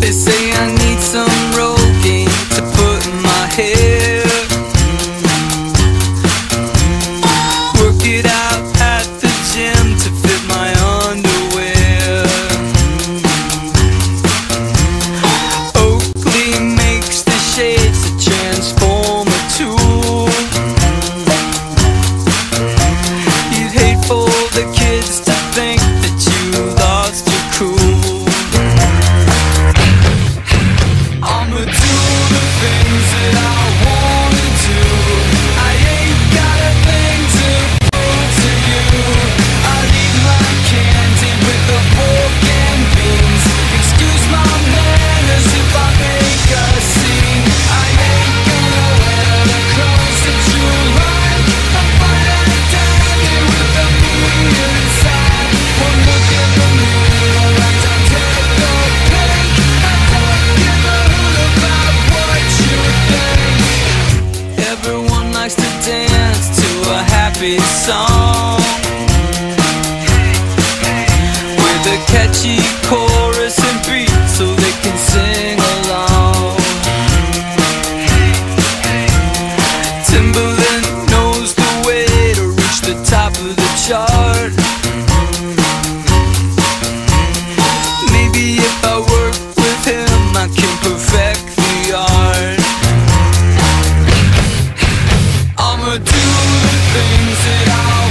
They say I need some rope to put in my hair. Work it out at the gym to fit my underwear. Oakley makes the shades transform. goofy song. With a catchy chorus and beat so they can sing along. Timbaland knows the way to reach the top of the chart. Maybe if I work with him I can perfect the art. I'ma things that I